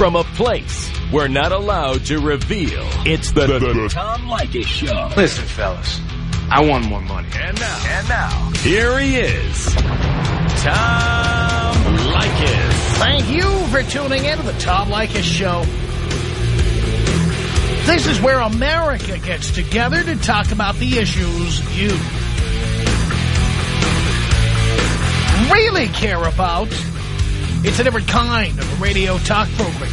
from a place we're not allowed to reveal. It's the, the, the Tom Leykis Show. Listen, fellas, I want more money. And now, and now, here he is, Tom Leykis. Thank you for tuning in to the Tom Leykis Show. This is where America gets together to talk about the issues you really care about. It's a different kind of a radio talk program.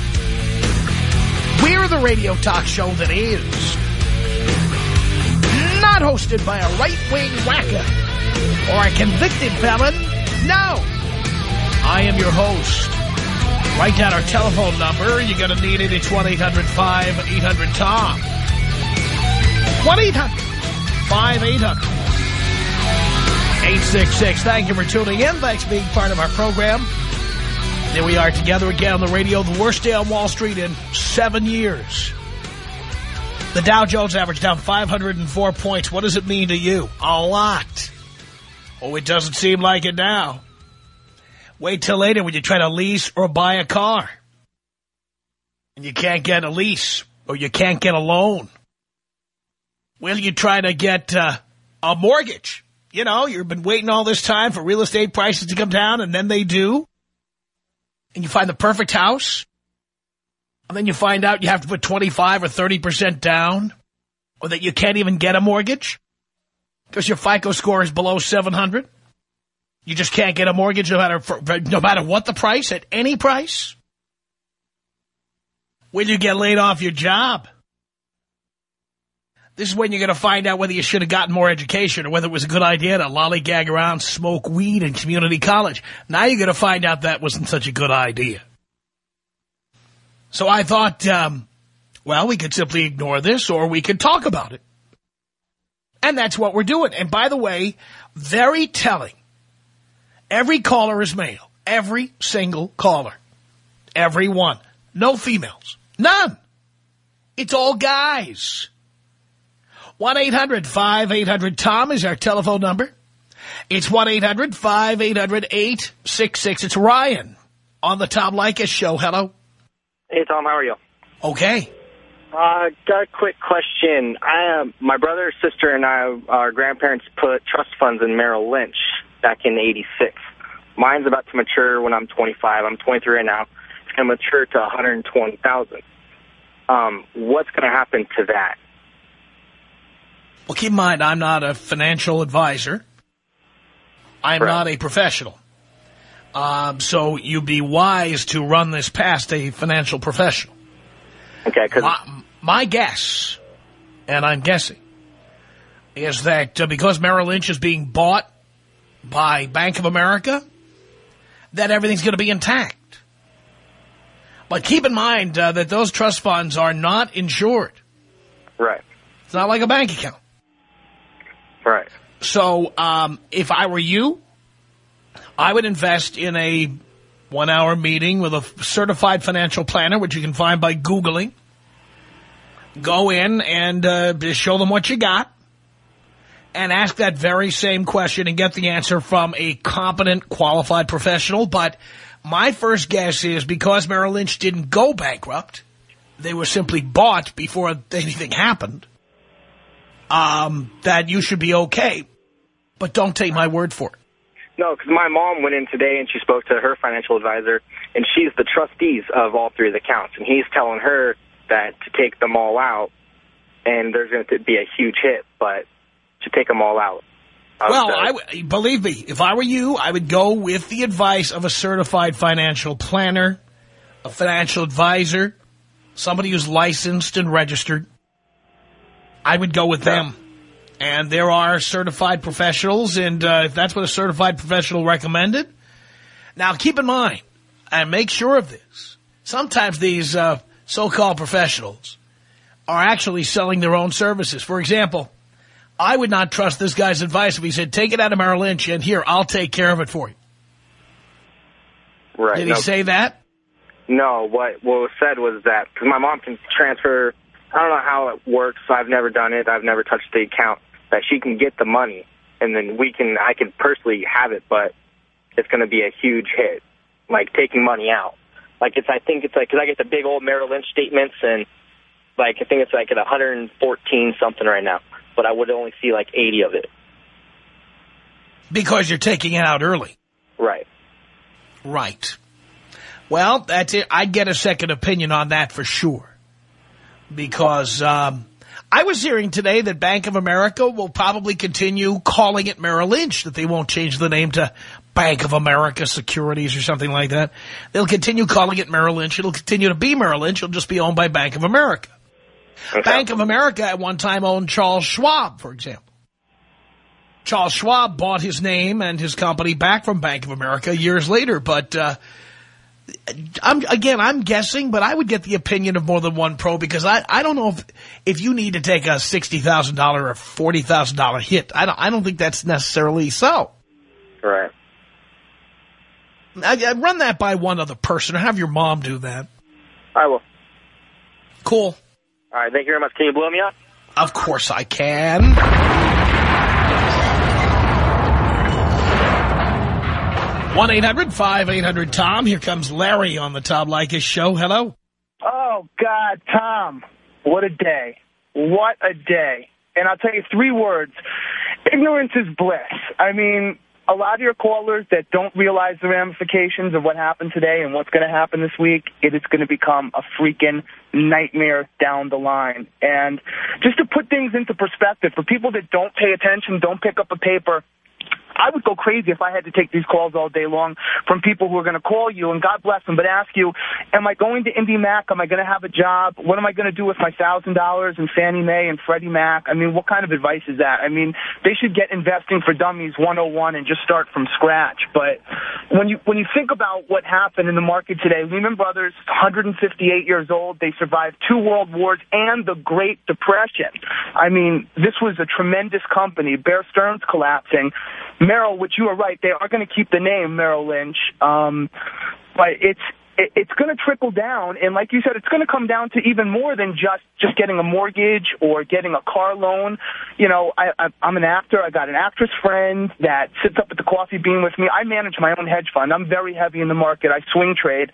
We're the radio talk show that is not hosted by a right-wing whacker or a convicted felon. No. I am your host. Write down our telephone number. You're going to need it. It's 1-800-5800-TOM. 1-800-5800-866. Thank you for tuning in. Thanks for being part of our program. Here we are together again on the radio, the worst day on Wall Street in seven years. The Dow Jones average down 504 points. What does it mean to you? A lot. Oh, it doesn't seem like it now. Wait till later when you try to lease or buy a car. And you can't get a lease or you can't get a loan. Will you try to get uh, a mortgage? You know, you've been waiting all this time for real estate prices to come down, and then they do. And you find the perfect house. And then you find out you have to put 25 or 30% down. Or that you can't even get a mortgage. Because your FICO score is below 700. You just can't get a mortgage no matter, no matter what the price, at any price. When you get laid off your job. This is when you're going to find out whether you should have gotten more education or whether it was a good idea to lollygag around, smoke weed in community college. Now you're going to find out that wasn't such a good idea. So I thought, um, well, we could simply ignore this or we could talk about it. And that's what we're doing. And by the way, very telling. Every caller is male. Every single caller. Every one. No females. None. It's all guys. 1-800-5800-TOM is our telephone number. It's 1-800-5800-866. It's Ryan on the Tom Leykis show. Hello. Hey, Tom. How are you? Okay. Uh, got a quick question. I, uh, my brother, sister, and I, our grandparents put trust funds in Merrill Lynch back in 86. Mine's about to mature when I'm 25. I'm 23 right now. It's going to mature to 120000 Um, What's going to happen to that? Well, keep in mind, I'm not a financial advisor. I'm Right. not a professional. Um, so you'd be wise to run this past a financial professional. Okay, My, my guess, and I'm guessing, is that uh, because Merrill Lynch is being bought by Bank of America, that everything's going to be intact. But keep in mind uh, that those trust funds are not insured. right, It's not like a bank account. Right, So um, if I were you, I would invest in a one-hour meeting with a certified financial planner, which you can find by Googling. Go in and uh, show them what you got and ask that very same question and get the answer from a competent, qualified professional. But my first guess is because Merrill Lynch didn't go bankrupt, they were simply bought before anything happened, um, that you should be okay. But don't take my word for it. No, because my mom went in today and she spoke to her financial advisor, and she's the trustees of all three of the accounts, and he's telling her that to take them all out, and there's going to be a huge hit, but to take them all out. Well, I w believe me, if I were you, I would go with the advice of a certified financial planner, a financial advisor, somebody who's licensed and registered. I would go with them. And there are certified professionals, and uh, if that's what a certified professional recommended. Now, keep in mind, and make sure of this, sometimes these uh, so-called professionals are actually selling their own services. For example, I would not trust this guy's advice if he said, take it out of Merrill Lynch, and here, I'll take care of it for you. right, Did no, he say that? No, what what was said was that because my mom can transfer. I don't know how it works. I've never done it. I've never touched the account. That she can get the money, and then we can. I can personally have it, but it's going to be a huge hit, like taking money out. Like it's, I think it's like, cause I get the big old Merrill Lynch statements and like, I think it's like at 114 something right now, but I would only see like 80 of it. Because you're taking it out early. Right. Right. Well, that's it. I'd get a second opinion on that for sure. Because um, I was hearing today that Bank of America will probably continue calling it Merrill Lynch, that they won't change the name to Bank of America Securities or something like that. They'll continue calling it Merrill Lynch. It'll continue to be Merrill Lynch. It'll just be owned by Bank of America. Okay. Bank of America at one time owned Charles Schwab, for example. Charles Schwab bought his name and his company back from Bank of America years later, but uh, I'm again, I'm guessing, but I would get the opinion of more than one pro because I, I don't know if if you need to take a $60,000 or $40,000 hit. I don't, I don't think that's necessarily so. Right. I, I run that by one other person or have your mom do that. I will. Cool. All right, thank you very much. Can you blow me up? Of course I can. 1-800-5800-TOM. Here comes Larry on the Tom Leykis show. Hello. Oh, God, Tom. What a day. What a day. And I'll tell you three words. Ignorance is bliss. I mean, a lot of your callers that don't realize the ramifications of what happened today and what's going to happen this week, it is going to become a freaking nightmare down the line. And just to put things into perspective, for people that don't pay attention, don't pick up a paper, I would go crazy if I had to take these calls all day long from people who are going to call you, and God bless them, but ask you, am I going to IndyMac? Am I going to have a job? What am I going to do with my $1,000 and Fannie Mae and Freddie Mac? I mean, what kind of advice is that? I mean, they should get Investing for Dummies 101 and just start from scratch. But when you when you think about what happened in the market today, Lehman Brothers, 158 years old, they survived two world wars and the Great Depression. I mean, this was a tremendous company. Bear Stearns collapsing. Merrill, which you are right, they are going to keep the name Merrill Lynch. Um, but it's it's going to trickle down, and like you said, it's going to come down to even more than just just getting a mortgage or getting a car loan. You know, I, I, I'm an actor. I got an actress friend that sits up at the coffee bean with me. I manage my own hedge fund. I'm very heavy in the market. I swing trade.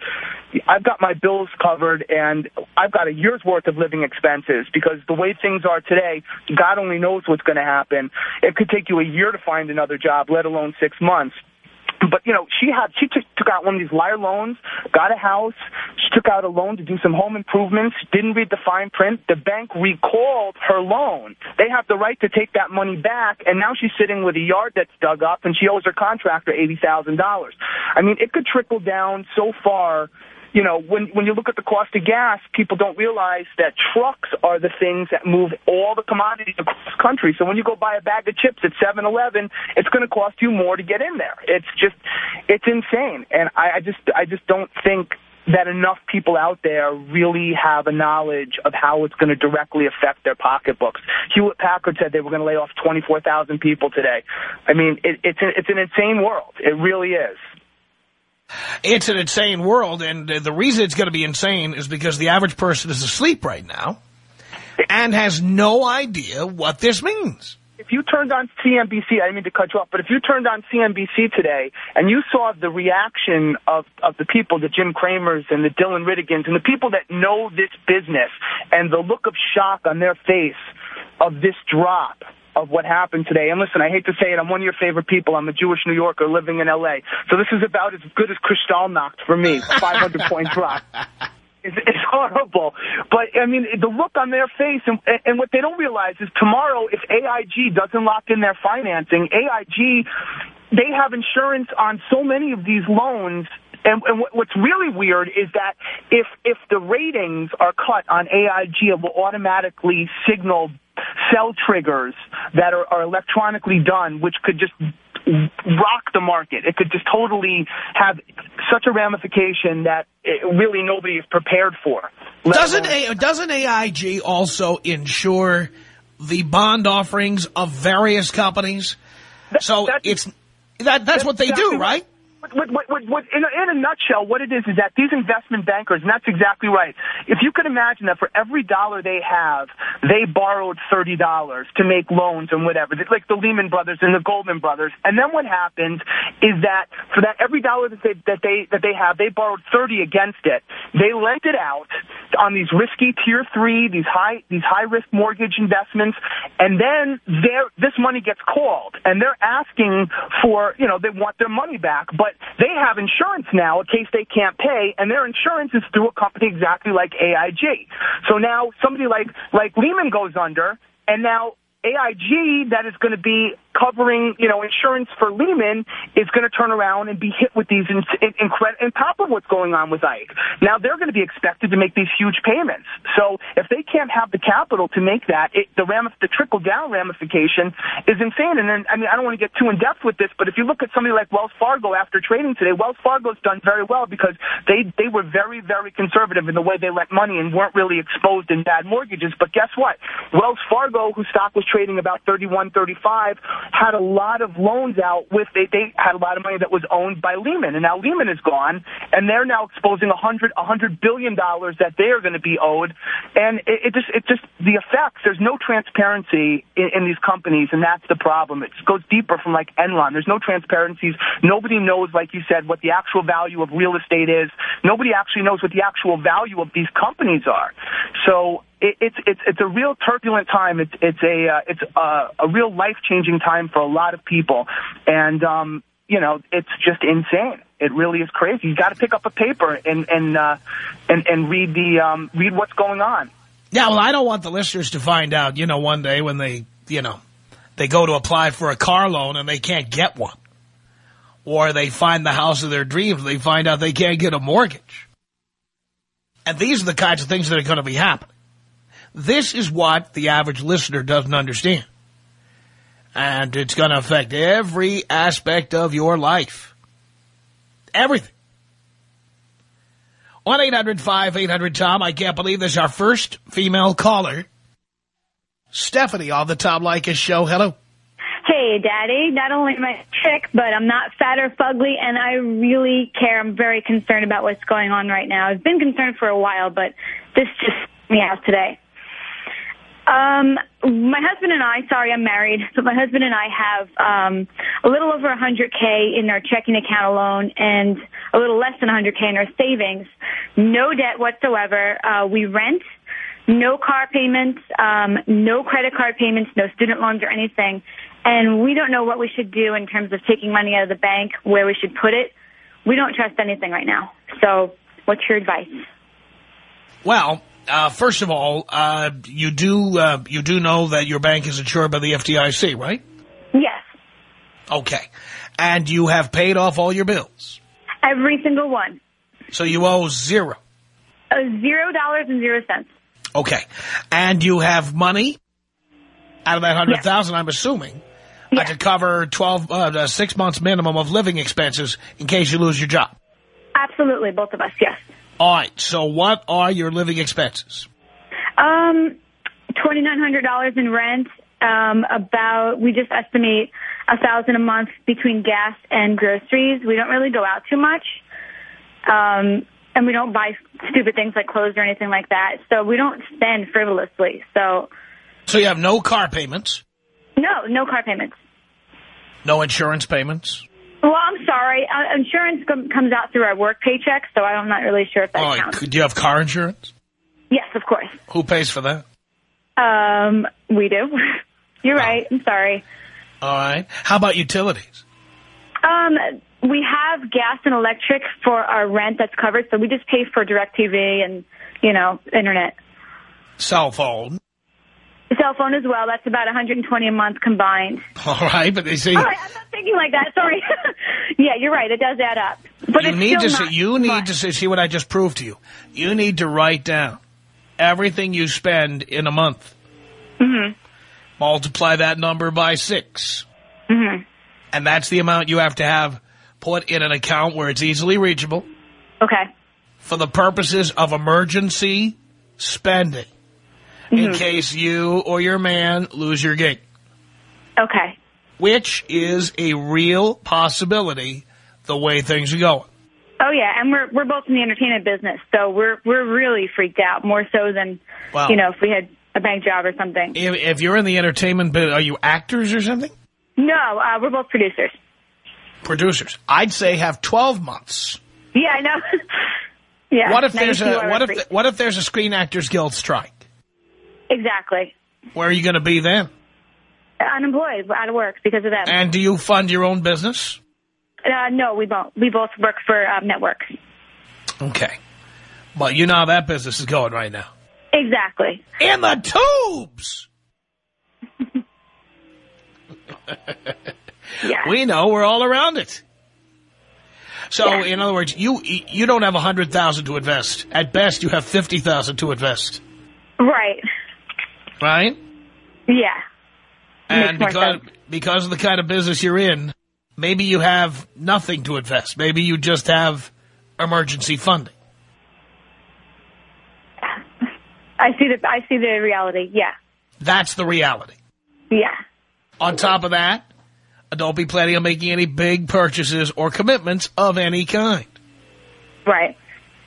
I've got my bills covered, and I've got a year's worth of living expenses because the way things are today, God only knows what's going to happen. It could take you a year to find another job, let alone six months. But, you know, she had, she took, took out one of these liar loans, got a house. She took out a loan to do some home improvements, didn't read the fine print. The bank recalled her loan. They have the right to take that money back, and now she's sitting with a yard that's dug up, and she owes her contractor $80,000. I mean, it could trickle down so far you know, when when you look at the cost of gas, people don't realize that trucks are the things that move all the commodities across the country. So when you go buy a bag of chips at 7-Eleven, it's going to cost you more to get in there. It's just, it's insane. And I, I just, I just don't think that enough people out there really have a knowledge of how it's going to directly affect their pocketbooks. Hewlett Packard said they were going to lay off 24,000 people today. I mean, it, it's, a, it's an insane world. It really is. It's an insane world, and the reason it's going to be insane is because the average person is asleep right now and has no idea what this means. If you turned on CNBC, I didn't mean to cut you off, but if you turned on CNBC today and you saw the reaction of, of the people, the Jim Cramers and the Dylan Ratigans and the people that know this business and the look of shock on their face of this drop, of what happened today. And listen, I hate to say it, I'm one of your favorite people. I'm a Jewish New Yorker living in L.A. So this is about as good as Kristallnacht for me, 500 point drop. It's, it's horrible. But, I mean, the look on their face, and, and what they don't realize is tomorrow, if AIG doesn't lock in their financing, AIG, they have insurance on so many of these loans and, and what's really weird is that if if the ratings are cut on AIG, it will automatically signal sell triggers that are, are electronically done, which could just rock the market. It could just totally have such a ramification that really nobody is prepared for. Doesn't a, doesn't AIG also insure the bond offerings of various companies? That, so it's that that's, that's what they exactly do, right? What, what, what, in, a, in a nutshell, what it is is that these investment bankers, and that's exactly right. If you could imagine that for every dollar they have, they borrowed thirty dollars to make loans and whatever, like the Lehman Brothers and the Goldman Brothers. And then what happens is that for that every dollar that they that they that they have, they borrowed thirty against it. They lent it out on these risky tier three, these high these high risk mortgage investments, and then this money gets called, and they're asking for you know they want their money back, but they have insurance now in case they can't pay, and their insurance is through a company exactly like AIG. So now somebody like like Lehman goes under, and now AIG that is going to be covering, you know, insurance for Lehman is going to turn around and be hit with these in, in, in, in top of what's going on with Ike. Now they're going to be expected to make these huge payments. So if they can't have the capital to make that, it, the ramif- the trickle down ramification is insane. And then, I mean, I don't want to get too in depth with this, but if you look at somebody like Wells Fargo after trading today, Wells Fargo's done very well because they they were very very conservative in the way they lent money and weren't really exposed in bad mortgages. But guess what? Wells Fargo, whose stock was trading about 31, 35 had a lot of loans out with they they had a lot of money that was owned by Lehman, and now Lehman is gone, and they're now exposing a hundred a hundred billion dollars that they are going to be owed, and it, it just it just the effects. There's no transparency in, in these companies, and that's the problem. It goes deeper from like Enron. There's no transparencies. Nobody knows, like you said, what the actual value of real estate is. Nobody actually knows what the actual value of these companies are. So it, it's it's it's a real turbulent time. It's it's a uh, it's a, a real life changing time for a lot of people, and um, you know it's just insane. It really is crazy. You got to pick up a paper and and uh, and and read the um, read what's going on. Yeah, well, I don't want the listeners to find out. You know, one day when they you know they go to apply for a car loan and they can't get one, or they find the house of their dreams, they find out they can't get a mortgage. And these are the kinds of things that are going to be happening. This is what the average listener doesn't understand. And it's going to affect every aspect of your life. Everything. 1-800-5800-TOM. I can't believe this is our first female caller. Stephanie on the Tom Leykis show. Hello. Hey, Daddy. Not only am I chick, but I'm not fat or fugly, and I really care. I'm very concerned about what's going on right now. I've been concerned for a while, but this just me out today. Um, my husband and I, sorry, I'm married, but my husband and I have um, a little over 100K in our checking account alone and a little less than 100K in our savings. No debt whatsoever. Uh, we rent, no car payments, um, no credit card payments, no student loans or anything. And we don't know what we should do in terms of taking money out of the bank, where we should put it. We don't trust anything right now. So what's your advice? Well, uh, first of all, uh, you do uh, you do know that your bank is insured by the FDIC, right? Yes. Okay. And you have paid off all your bills? Every single one. So you owe zero? Uh, zero dollars and zero cents. Okay. And you have money out of that 100000 yes. I'm assuming, yes. to cover 12, uh, six months minimum of living expenses in case you lose your job? Absolutely, both of us, yes. All right. So what are your living expenses? Um, $2,900 in rent. Um, about, we just estimate a thousand a month between gas and groceries. We don't really go out too much. Um, and we don't buy stupid things like clothes or anything like that. So we don't spend frivolously. So, so you have no car payments? No, no car payments. No insurance payments? Well, I'm sorry. Uh, insurance com comes out through our work paycheck, so I'm not really sure if that oh, counts. Do you have car insurance? Yes, of course. Who pays for that? Um, we do. You're oh. right. I'm sorry. All right. How about utilities? Um, we have gas and electric for our rent that's covered, so we just pay for DirecTV and, you know, internet. Cell phone? Cell phone as well. That's about 120 a month combined. All right, but they say... All right, I'm not thinking like that. Sorry. yeah, you're right. It does add up. But you need to see, You need to see, see what I just proved to you. You need to write down everything you spend in a month. Mm-hmm. Multiply that number by 6 mm-hmm. And that's the amount you have to have put in an account where it's easily reachable. Okay. For the purposes of emergency spending mm -hmm. in mm-hmm. case you or your man lose your gig. Okay. Which is a real possibility the way things are going. Oh yeah, and we're we're both in the entertainment business, so we're we're really freaked out more so than Wow. you know if we had a bank job or something. If, if you're in the entertainment bit, are you actors or something? No, uh, we're both producers. Producers. I'd say have 12 months. Yeah, I know. yeah. What if there's a what if what if there's a Screen Actors Guild strike? Exactly Where are you going to be then? unemployed, out of work because of them? And do you fund your own business? Uh, no, we both we both work for um, networks. Okay. But you know how that business is going right now. Exactly. In the tubes! Yeah. We know. We're all around it. So, Yeah. in other words, you you don't have a 100000 to invest. At best, you have 50000 to invest. right. Right? Yeah. And because, sense. because of the kind of business you're in, maybe you have nothing to invest. Maybe you just have emergency funding. I see the I see the reality. Yeah. That's the reality. Yeah. On top of that, don't be planning on making any big purchases or commitments of any kind. Right.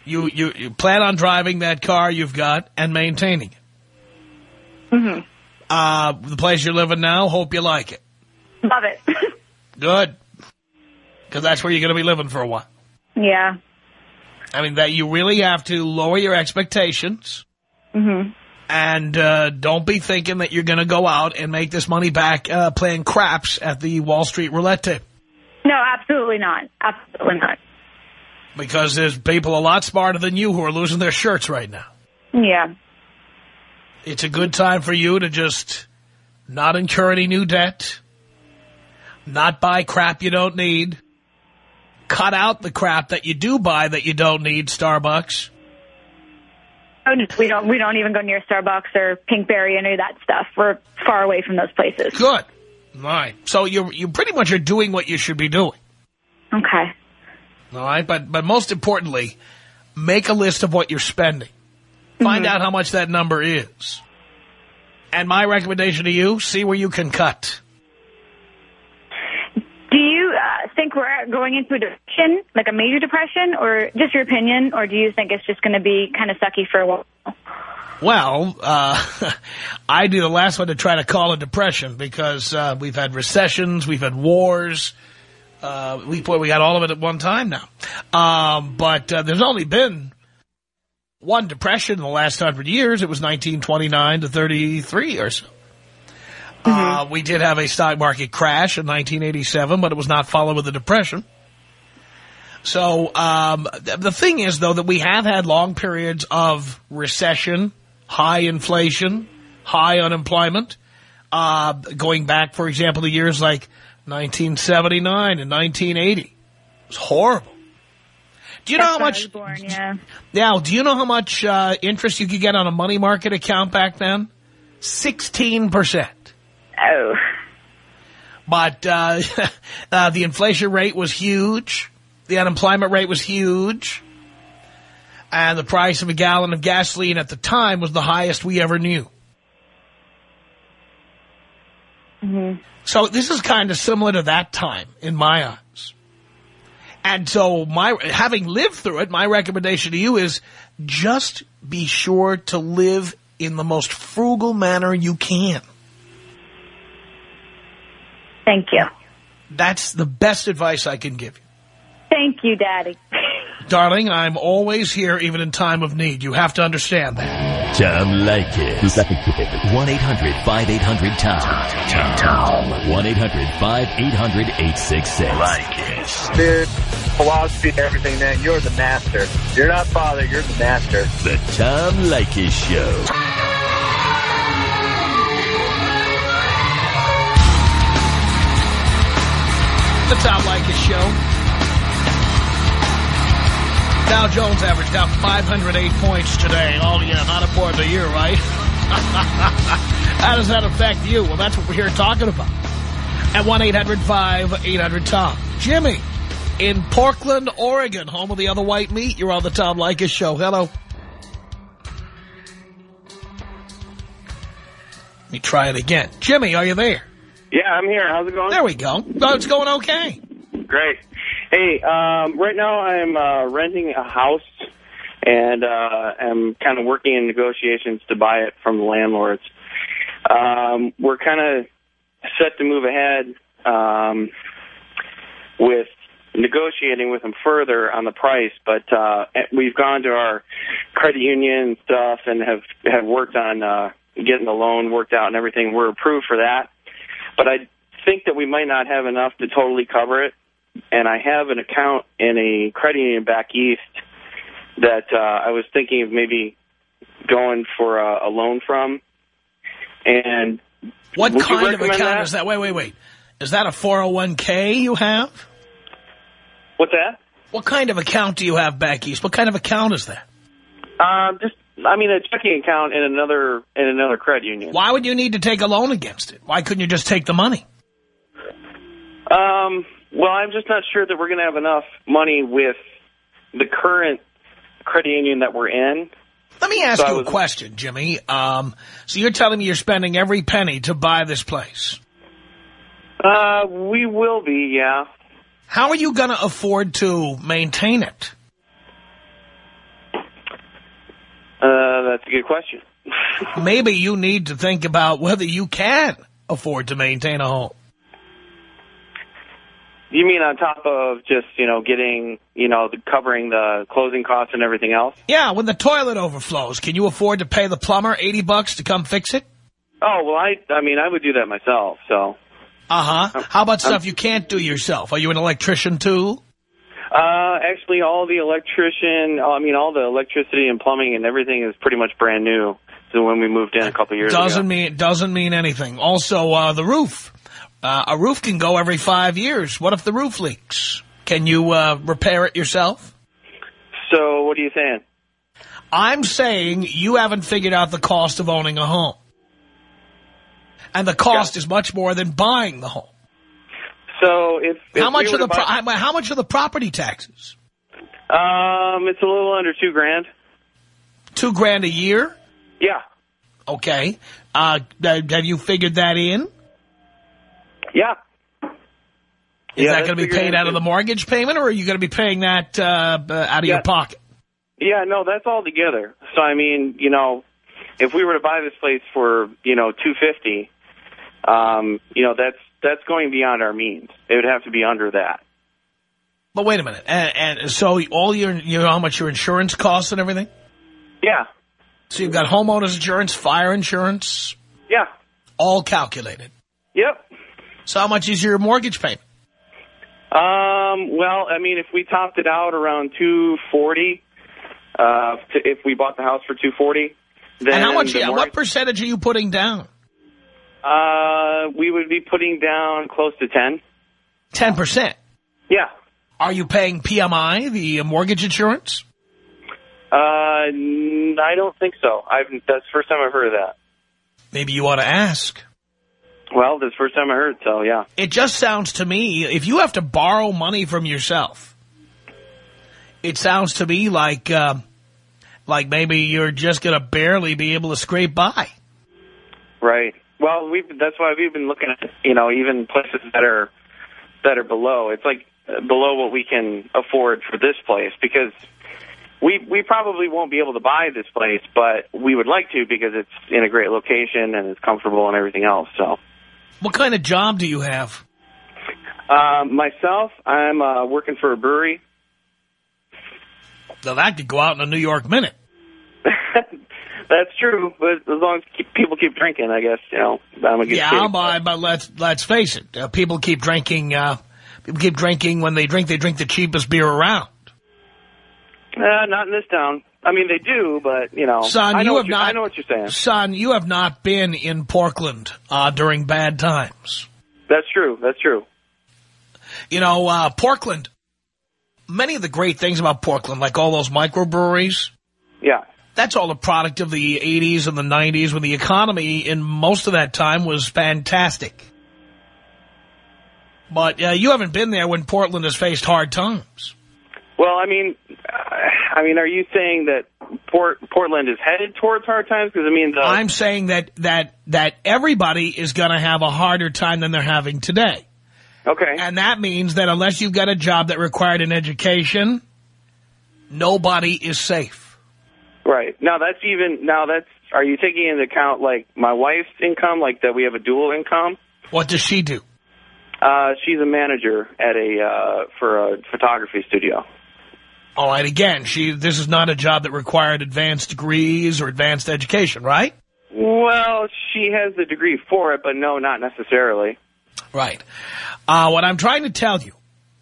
You, you, you plan on driving that car you've got and maintaining it. Mhm. Uh, the place you're living now, hope you like it. Love it. Good. Because that's where you're going to be living for a while. yeah. I mean, that you really have to lower your expectations Mhm. and uh, don't be thinking that you're going to go out and make this money back uh, playing craps at the Wall Street roulette table. No, absolutely not. Absolutely not. Because there's people a lot smarter than you who are losing their shirts right now. Yeah. It's a good time for you to just not incur any new debt, not buy crap you don't need, cut out the crap that you do buy that you don't need, Starbucks. Oh, We don't we don't even go near Starbucks or Pinkberry or any of that stuff. We're far away from those places. Good. All right. So you you pretty much are doing what you should be doing. Okay. All right. But but most importantly, make a list of what you're spending. Find out how much that number is. And my recommendation to you, see where you can cut. Do you uh, think we're going into a depression, like a major depression, or just your opinion, or do you think it's just going to be kind of sucky for a while? Well, uh, I'd be the last one to try to call a depression because uh, we've had recessions, we've had wars. Uh, we boy, we got all of it at one time now. Um, but uh, there's only been one depression in the last hundred years. It was 1929 to 33 or so. Uh, we did have a stock market crash in 1987, but it was not followed with a depression. So um, th- the thing is, though, that we have had long periods of recession, high inflation, high unemployment, uh, going back, for example, to years like 1979 and 1980. It was horrible. Do you know how much? when I was born, yeah. Now, do you know how much uh, interest you could get on a money market account back then? Sixteen percent. Oh. But uh, uh, the inflation rate was huge. The unemployment rate was huge. And the price of a gallon of gasoline at the time was the highest we ever knew. So this is kind of similar to that time in my eyes. And so my having lived through it, my recommendation to you is just be sure to live in the most frugal manner you can. Thank you. That's the best advice I can give you. Thank you, Daddy. Darling, I'm always here even in time of need. You have to understand that. Tom Leykis. 1-800-5800-TOM. Tom. 1-800-5800-866. Leykis. Dude, philosophy and everything, man, you're the master. You're not father, you're the master. The Tom Leykis Show. The Tom Leykis Show. Dow Jones averaged down 508 points today. Oh, yeah, not important to year, right? How does that affect you? Well, that's what we're here talking about. At 1-800-5800-TOM. Jimmy in Portland, Oregon, home of the other white meat. You're on the Tom Leykis Show. Hello. Let me try it again. Jimmy, are you there? Yeah, I'm here. How's it going? There we go. Oh, it's going okay. Great. Hey, um, right now I'm uh, renting a house, and uh, I'm kind of working in negotiations to buy it from the landlords. Um, we're kind of set to move ahead um, with negotiating with them further on the price, but uh, we've gone to our credit union and stuff and have have worked on uh, getting the loan worked out and everything. We're approved for that, but I think that we might not have enough to totally cover it. And I have an account in a credit union back east that uh, I was thinking of maybe going for a, a loan from. And What kind of account that? is that? Wait, wait, wait. Is that a 401k you have? What's that? What kind of account do you have back east? What kind of account is that? Um, just I mean a checking account in another in another credit union. Why would you need to take a loan against it? Why couldn't you just take the money? Um, well, I'm just not sure that we're going to have enough money with the current credit union that we're in. Let me ask So you a question, Jimmy. Um, so you're telling me you're spending every penny to buy this place. Uh, we will be, yeah. How are you going to afford to maintain it? Uh, that's a good question. Maybe you need to think about whether you can afford to maintain a home. You mean on top of just, you know, getting, you know, the, covering the closing costs and everything else? Yeah, when the toilet overflows, can you afford to pay the plumber 80 bucks to come fix it? Oh, well, I, I mean, I would do that myself, so. Uh-huh. How about stuff you can't do yourself? Are you an electrician, too? Uh, actually, all the electrician, I mean, all the electricity and plumbing and everything is pretty much brand new. So when we moved in a couple years Doesn't ago. mean doesn't mean anything. Also, uh, the roof. Uh, a roof can go every five years. What if the roof leaks? Can you uh, repair it yourself? So what are you saying? I'm saying you haven't figured out the cost of owning a home. And the cost is much more than buying the home. So if, if How much we are the to pro- buy- how much are the property taxes? Um, it's a little under two grand. Two grand a year? Yeah. Okay. Uh, have you figured that in? Yeah. Is Yeah, that going to be paid out of the mortgage payment, or are you going to be paying that uh, uh, out of Yeah. your pocket? Yeah, no, that's all together. So I mean, you know, if we were to buy this place for, you know, two fifty, um, you know, that's that's going beyond our means. It would have to be under that. But wait a minute. And, and so all your, you know how much your insurance costs and everything? Yeah. So you've got homeowners insurance, fire insurance, Yeah. all calculated. Yep. So how much is your mortgage payment? Um, well, I mean, if we topped it out around 240, uh, to, if we bought the house for 240, then and how much? Yeah, what percentage are you putting down? uh, we would be putting down close to 10. Ten percent. Yeah. Are you paying PMI, the uh, mortgage insurance? Uh, I don't think so. I've that's the first time I've heard of that. Maybe you ought to ask. Well, the first time I heard. So yeah. It just sounds to me, if you have to borrow money from yourself, it sounds to me like, uh, like maybe you're just going to barely be able to scrape by. Right. Well, we that's why we've been looking at you know even places that are that are below. It's like uh, below what we can afford for this place because we we probably won't be able to buy this place, but we would like to because it's in a great location and it's comfortable and everything else. So What kind of job do you have? um, myself, I'm uh, working for a brewery. Now, that could go out in a New York minute. That's true, but as long as keep, people keep drinking, I guess you know I'm a good Yeah, but, but let's let's face it. Uh, people keep drinking. Uh, people keep drinking. When they drink, they drink the cheapest beer around. Uh, not in this town. I mean, they do, but you know, Son, know you have not. I know what you're saying. Son, you have not been in Portland uh, during bad times. That's true. That's true. You know, uh, Portland. Many of the great things about Portland, like all those microbreweries, Yeah. that's all a product of the 80s and the 90s when the economy in most of that time was fantastic. But uh, you haven't been there when Portland has faced hard times. Well, I mean, I mean, are you saying that Port Portland is headed towards hard times? Because I mean, the, I'm saying that that that everybody is going to have a harder time than they're having today. Okay. And that means that unless you've got a job that required an education, nobody is safe. Right. Now that's even now that's are you taking into account like my wife's income, like that we have a dual income? What does she do? Uh, she's a manager at a uh, for a photography studio. All right, again, she this is not a job that required advanced degrees or advanced education, right? Well, she has the degree for it, but no, not necessarily. Right. Uh, what I'm trying to tell you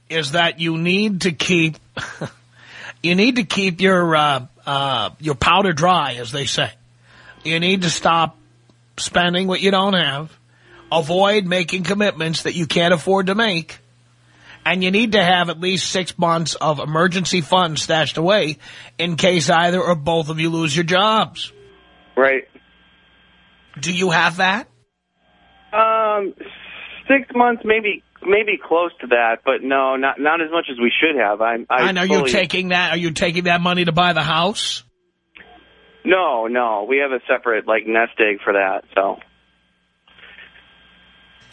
is that you need to keep you need to keep your uh, uh, your powder dry, as they say. You need to stop spending what you don't have. Avoid making commitments that you can't afford to make. And you need to have at least six months of emergency funds stashed away in case either or both of you lose your jobs. Right. Do you have that? Um, six months, maybe maybe close to that, but no, not not as much as we should have. I'm. I and are you taking that? Are you taking that money to buy the house? No, no, we have a separate like nest egg for that. So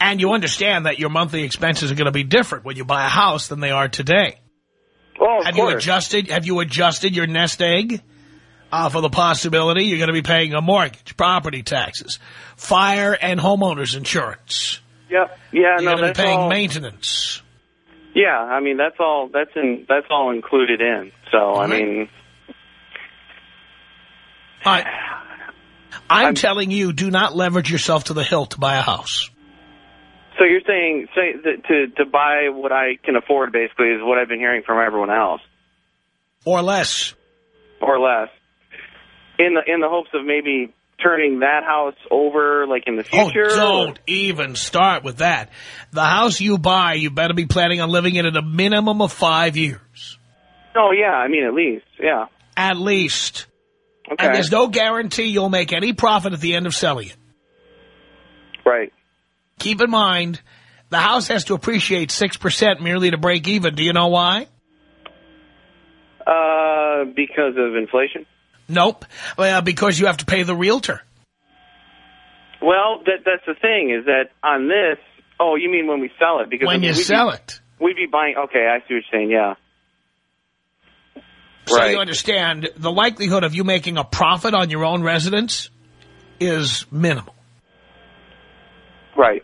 And you understand that your monthly expenses are going to be different when you buy a house than they are today. Oh, of have you adjusted? Have you adjusted your nest egg uh, for the possibility you're going to be paying a mortgage, property taxes, fire and homeowners insurance? Yep. Yeah. You're no, going to be paying all. maintenance. Yeah, I mean that's all. That's in. That's all included in. So I Mhm. mean, I, I'm, I'm- telling you, do not leverage yourself to the hilt to buy a house. So you're saying say to to buy what I can afford basically is what I've been hearing from everyone else, Or less. or less, in the in the hopes of maybe turning that house over like in the oh, future. Oh, don't even start with that. The house you buy, you better be planning on living in it a minimum of five years. Oh yeah, I mean at least yeah. At least. Okay. And there's no guarantee you'll make any profit at the end of selling it. right. Keep in mind, the house has to appreciate 6% merely to break even. Do you know why? Uh, because of inflation. Nope. Well, because you have to pay the realtor. Well, that that's the thing is that on this. Oh, you mean when we sell it? Because When you we'd be- sell it. we'd be buying. Okay, I see what you're saying. Yeah. So Right. you understand, the likelihood of you making a profit on your own residence is minimal. Right.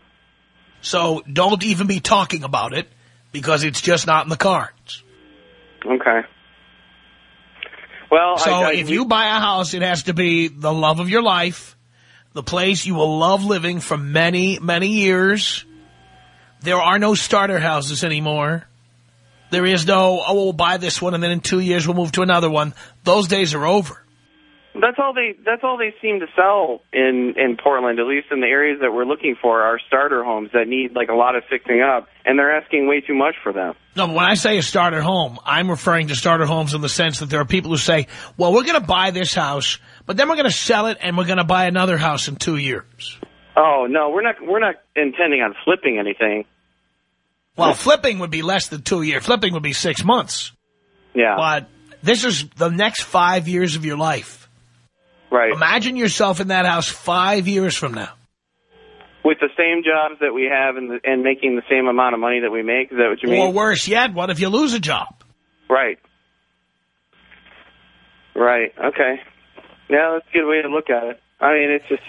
So don't even be talking about it because it's just not in the cards. Okay. Well, So I, I, if you buy a house, it has to be the love of your life, the place you will love living for many, many years. There are no starter houses anymore. There is no, oh, we'll buy this one and then in two years we'll move to another one. Those days are over. That's all they that's all they seem to sell in in Portland, at least in the areas that we're looking for, are starter homes that need like a lot of fixing up, and they're asking way too much for them. No, but when I say a starter home, I'm referring to starter homes in the sense that there are people who say, well, we're going to buy this house, but then we're going to sell it and we're going to buy another house in two years. Oh no, we're not we're not intending on flipping anything. Well, flipping would be less than two years. Flipping would be six months. Yeah. But this is the next five years of your life. Right. Imagine yourself in that house five years from now. With the same jobs that we have and the, and making the same amount of money that we make. Is that what you mean? Or worse yet, what if you lose a job? Right. Right. Okay. Yeah, that's a good way to look at it. I mean, it's just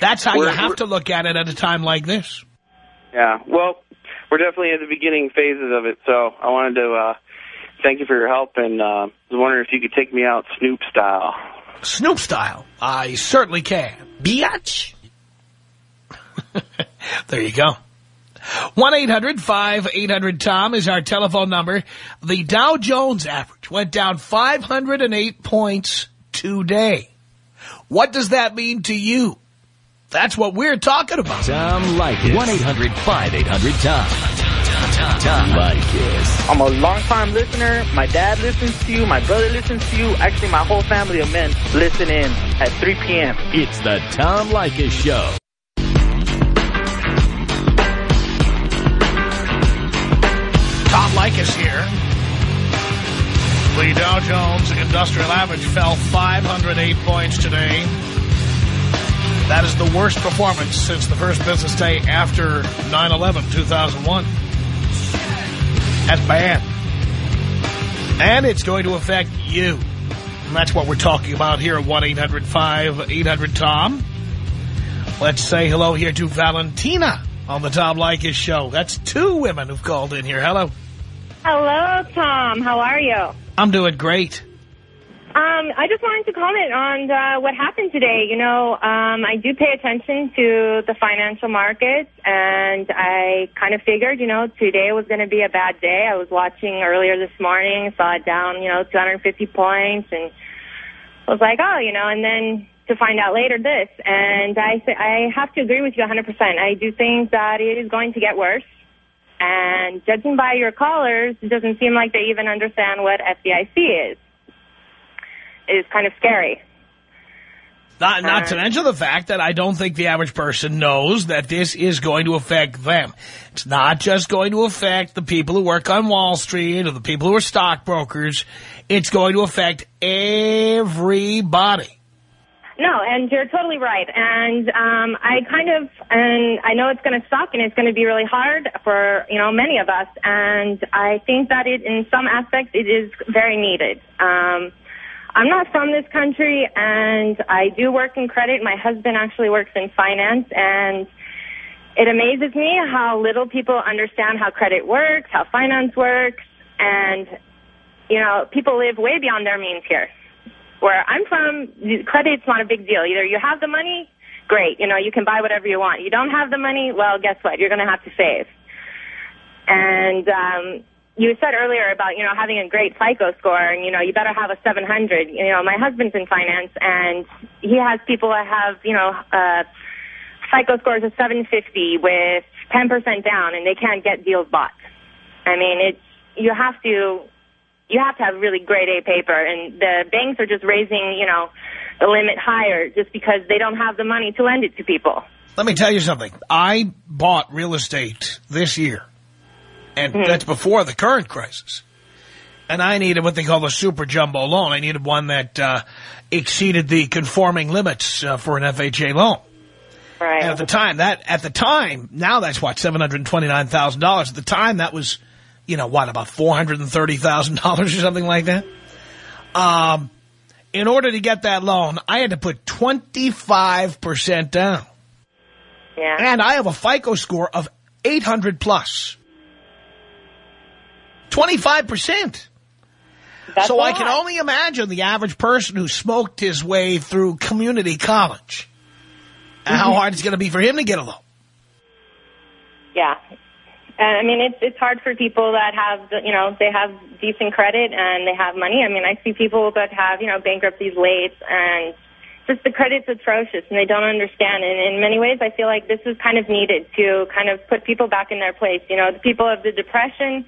That's how you have to look at it at a time like this. Yeah, well, we're definitely at the beginning phases of it, so I wanted to uh, thank you for your help, and uh, was wondering if you could take me out Snoop style. Snoop style. I certainly can. Biatch. there you go. 1-800-5800-TOM is our telephone number. The Dow Jones average went down 508 points today. What does that mean to you? That's what we're talking about. Tom Leykis. 1-800-5800-TOM. Tom Leykis. I'm a long-time listener. My dad listens to you. My brother listens to you. Actually, my whole family of men listen in at 3 p.m. It's the Tom Leykis Show. Tom Leykis here. The Dow Jones Industrial Average fell 508 points today. That is the worst performance since the first business day after 9-11, 2001. That's bad. And it's going to affect you. And that's what we're talking about here at 1-800-5800-TOM. Let's say hello here to Valentina on the Tom Leykis show. That's two women who've called in here. Hello. Hello, Tom. How are you? I'm doing great. Um, I just wanted to comment on uh, what happened today. You know, um, I do pay attention to the financial markets, and I kind of figured, you know, today was going to be a bad day. I was watching earlier this morning, saw it down, you know, 250 points, and I was like, oh, you know, and then to find out later this. And I, I have to agree with you 100%. I do think that it is going to get worse. And judging by your callers, it doesn't seem like they even understand what FDIC is is kind of scary. Not, not to mention the fact that I don't think the average person knows that this is going to affect them. It's not just going to affect the people who work on Wall Street or the people who are stockbrokers. It's going to affect everybody. No, and you're totally right. And um, I kind of, and I know it's going to suck and it's going to be really hard for, you know, many of us. And I think that it, in some aspects, it is very needed. Um, I'm not from this country, and I do work in credit. My husband actually works in finance, and it amazes me how little people understand how credit works, how finance works, and, you know, people live way beyond their means here. Where I'm from, credit's not a big deal. Either you have the money, great, you know, you can buy whatever you want. You don't have the money, well, guess what? You're going to have to save. And, um, you said earlier about, you know, having a great FICO score and, you know, you better have a 700. You know, my husband's in finance and he has people that have, you know, uh, FICO scores of 750 with 10% down and they can't get deals bought. I mean, it's, you have to, you have to have really grade A paper and the banks are just raising, you know, the limit higher just because they don't have the money to lend it to people. Let me tell you something. I bought real estate this year and Hmm. that's before the current crisis. And I needed what they call a super jumbo loan. I needed one that uh, exceeded the conforming limits uh, for an FHA loan. Right. And at the time, that at the time, now that's what seven hundred twenty nine thousand dollars. At the time, that was, you know, what about four hundred and thirty thousand dollars or something like that. Um, in order to get that loan, I had to put twenty five percent down, Yeah. and I have a FICO score of eight hundred plus. Twenty five percent. That's So I can only imagine the average person who smoked his way through community college. And how mm-hmm. hard it's going to be for him to get a loan. Yeah. And I mean, it's it's hard for people that have, you know, they have decent credit and they have money. I mean, I see people that have, you know, bankruptcies late and just the credit's atrocious and they don't understand. And in many ways, I feel like this is kind of needed to kind of put people back in their place. You know, the people of the depression,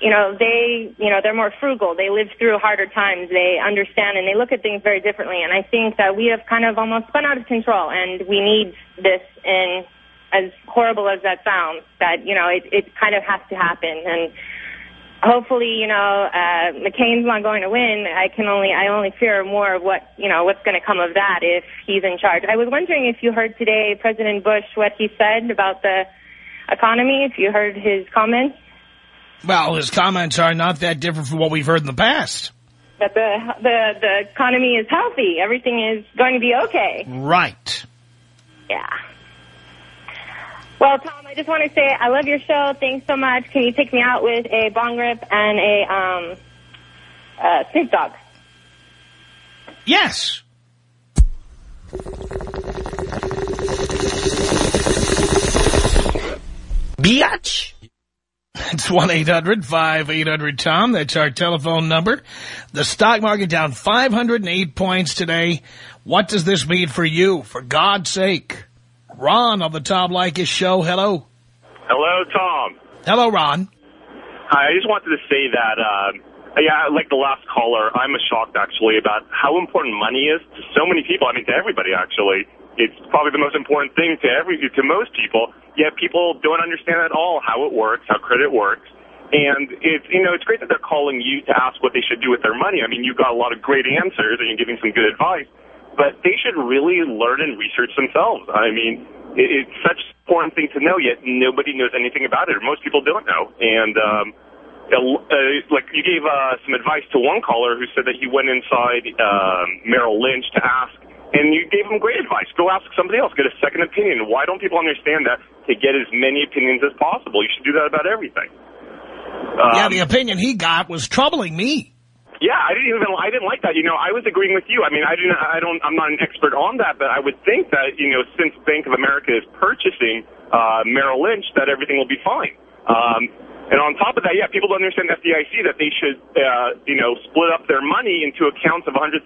you know, they, you know, they're more frugal. They live through harder times. They understand and they look at things very differently. And I think that we have kind of almost spun out of control and we need this in as horrible as that sounds, that, you know, it, it kind of has to happen. And hopefully, you know, uh, McCain's not going to win. I can only, I only fear more of what, you know, what's going to come of that if he's in charge. I was wondering if you heard today President Bush, what he said about the economy, if you heard his comments, Well, his comments are not that different from what we've heard in the past. that the, the, the economy is healthy. Everything is going to be okay. Right. Yeah. Well, Tom, I just want to say I love your show. Thanks so much. Can you take me out with a bong rip and a um, uh, Snoop Dogg? Yes. Biatch. It's 1-800-5800-TOM. That's our telephone number. The stock market down 508 points today. What does this mean for you? For God's sake. Ron on the Tom Leykis show. Hello. Hello, Tom. Hello, Ron. Hi, I just wanted to say that, uh, yeah, like the last caller, I'm a shocked actually about how important money is to so many people. I mean, to everybody actually. It's probably the most important thing to every to most people. Yet people don't understand at all how it works, how credit works. And it's you know it's great that they're calling you to ask what they should do with their money. I mean, you've got a lot of great answers and you're giving some good advice, but they should really learn and research themselves. I mean, it, it's such an important thing to know. Yet nobody knows anything about it, or most people don't know. And um, uh, like you gave uh, some advice to one caller who said that he went inside um, Merrill Lynch to ask, and you gave him great advice. Go ask somebody else, get a second opinion. Why don't people understand that to get as many opinions as possible? You should do that about everything. Um, yeah, the opinion he got was troubling me. Yeah, I didn't even I didn't like that. You know, I was agreeing with you. I mean, I didn't I don't I'm not an expert on that, but I would think that, you know, since Bank of America is purchasing uh Merrill Lynch that everything will be fine. Um and on top of that, yeah, people don't understand FDIC that they should, uh, you know, split up their money into accounts of $100,000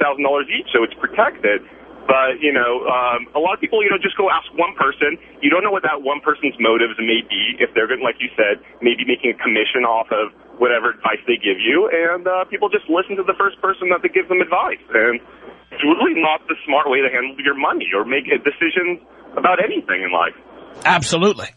each so it's protected. But, you know, um, a lot of people, you know, just go ask one person. You don't know what that one person's motives may be if they're going like you said, maybe making a commission off of whatever advice they give you. And uh, people just listen to the first person that they give them advice. And it's really not the smart way to handle your money or make decisions about anything in life. Absolutely.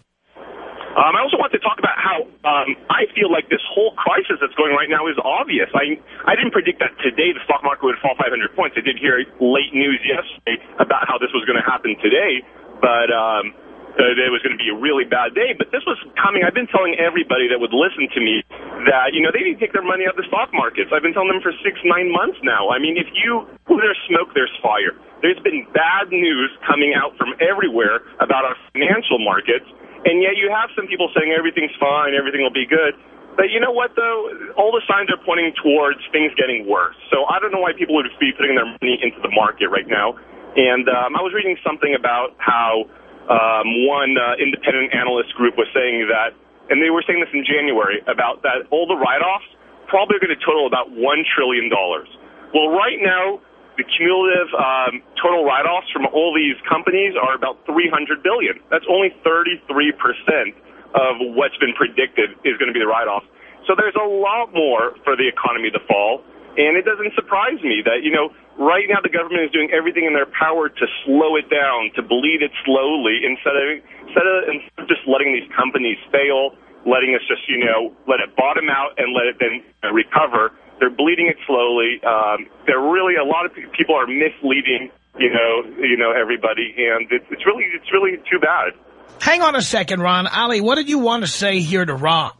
Um, I also want to talk about how um, I feel like this whole crisis that's going right now is obvious. I I didn't predict that today the stock market would fall 500 points. I did hear late news yesterday about how this was going to happen today, but um, it was going to be a really bad day. But this was coming. I've been telling everybody that would listen to me that you know they need to take their money out of the stock markets. I've been telling them for six nine months now. I mean, if you when there's smoke, there's fire. There's been bad news coming out from everywhere about our financial markets. And yet you have some people saying everything's fine, everything will be good. But you know what, though? All the signs are pointing towards things getting worse. So I don't know why people would be putting their money into the market right now. And um, I was reading something about how um, one uh, independent analyst group was saying that, and they were saying this in January, about that all the write-offs probably are going to total about $1 trillion. Well, right now, the cumulative um, total write-offs from all these companies are about 300 billion. That's only 33 percent of what's been predicted is going to be the write-offs. So there's a lot more for the economy to fall, and it doesn't surprise me that you know right now the government is doing everything in their power to slow it down, to bleed it slowly instead of instead of, instead of just letting these companies fail, letting us just you know let it bottom out and let it then recover they're bleeding it slowly. Um, they're really a lot of people are misleading, you know, you know everybody, and it's, it's really it's really too bad. Hang on a second, Ron. Ali, what did you want to say here to Ron?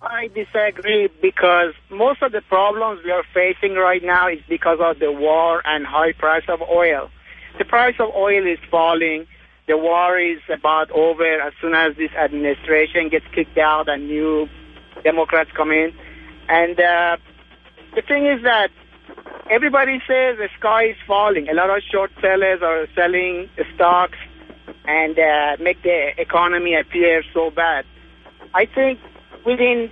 I disagree because most of the problems we are facing right now is because of the war and high price of oil. The price of oil is falling. The war is about over as soon as this administration gets kicked out and new Democrats come in. And uh, the thing is that everybody says the sky is falling. A lot of short sellers are selling stocks and uh, make the economy appear so bad. I think within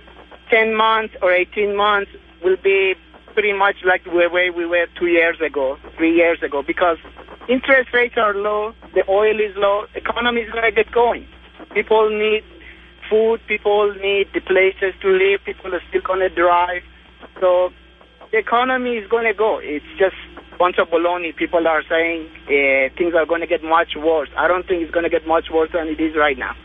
10 months or 18 months will be pretty much like the way we were two years ago, three years ago, because interest rates are low, the oil is low, economy is going to get going. People need food, people need the places to live, people are still going to drive. So the economy is going to go. It's just a bunch of baloney. People are saying uh, things are going to get much worse. I don't think it's going to get much worse than it is right now.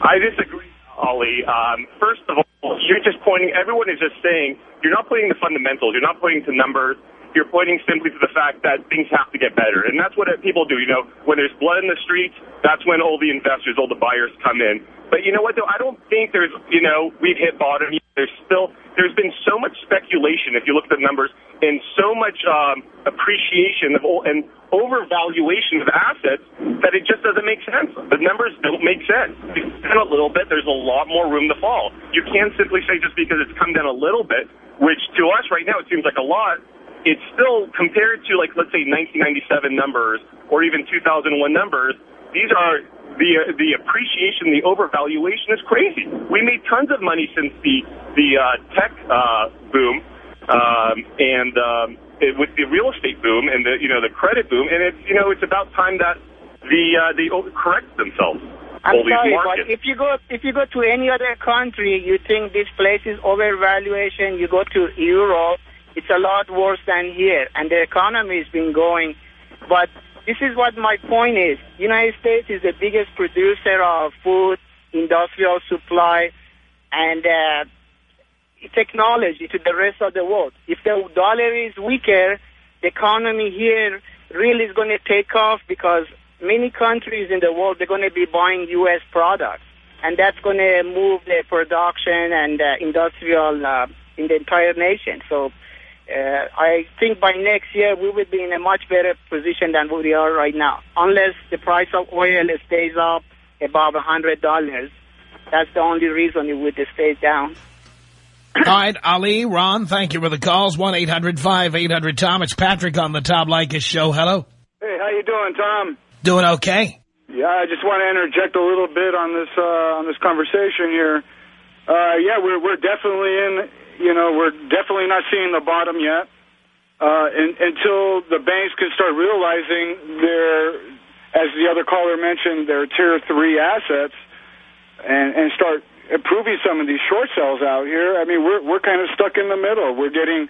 I disagree, Ali. Um, first of all, you're just pointing, everyone is just saying, you're not pointing to fundamentals. You're not pointing to numbers. You're pointing simply to the fact that things have to get better. And that's what people do. You know, when there's blood in the streets, that's when all the investors, all the buyers come in. But you know what, though? I don't think there's, you know, we've hit bottom. There's still, there's been so much speculation, if you look at the numbers, and so much um, appreciation of, and overvaluation of assets that it just doesn't make sense. The numbers don't make sense. And a little bit, there's a lot more room to fall. You can't simply say just because it's come down a little bit, which to us right now it seems like a lot, it's still compared to like let's say 1997 numbers or even 2001 numbers. These are the uh, the appreciation, the overvaluation is crazy. We made tons of money since the the uh, tech uh, boom um, and um, it, with the real estate boom and the you know the credit boom, and it's you know it's about time that the uh, they correct themselves. I'm sorry, but if you go if you go to any other country, you think this place is overvaluation. You go to Europe, it's a lot worse than here, and the economy has been going. But this is what my point is. United States is the biggest producer of food, industrial supply, and uh, technology to the rest of the world. If the dollar is weaker, the economy here really is going to take off because many countries in the world, they're going to be buying U.S. products. and that's going to move the production and uh, industrial uh, in the entire nation. So uh, I think by next year we will be in a much better position than we are right now, unless the price of oil stays up above a hundred dollars. That's the only reason it would stay down. All right, Ali, Ron, thank you for the calls. 1-800-5800-TOM. It's Patrick on the Tom Leykis show. Hello. Hey, how you doing, Tom? Doing okay. Yeah, I just want to interject a little bit on this uh, on this conversation here. Uh, yeah, we're we're definitely in. You know, we're definitely not seeing the bottom yet. Uh, in, until the banks can start realizing their, as the other caller mentioned, their tier three assets, and and start improving some of these short sales out here. I mean, we're we're kind of stuck in the middle. We're getting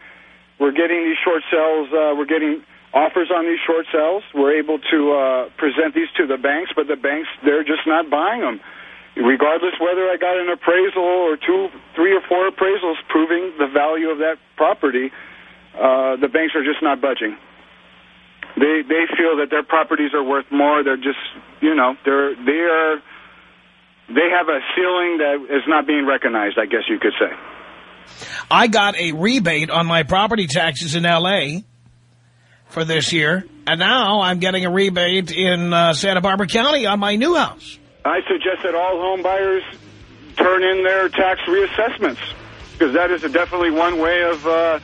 we're getting these short sales. Uh, we're getting offers on these short sales. We're able to uh, present these to the banks, but the banks, they're just not buying them. Regardless whether I got an appraisal or two, three or four appraisals proving the value of that property, uh, the banks are just not budging. They they feel that their properties are worth more. They're just, you know, they're they are they have a ceiling that is not being recognized. I guess you could say. I got a rebate on my property taxes in L.A for this year, and now I'm getting a rebate in uh, Santa Barbara County on my new house. I suggest that all home buyers turn in their tax reassessments, because that is definitely one way of, uh,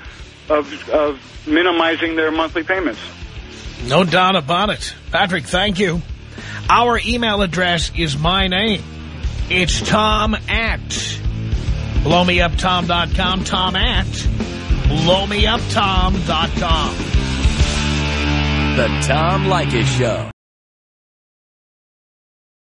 of, of minimizing their monthly payments. No doubt about it. Patrick, thank you. Our email address is my name. It's Tom at blowmeuptom.com, Tom at blowmeuptom.com. The Tom Leykis Show.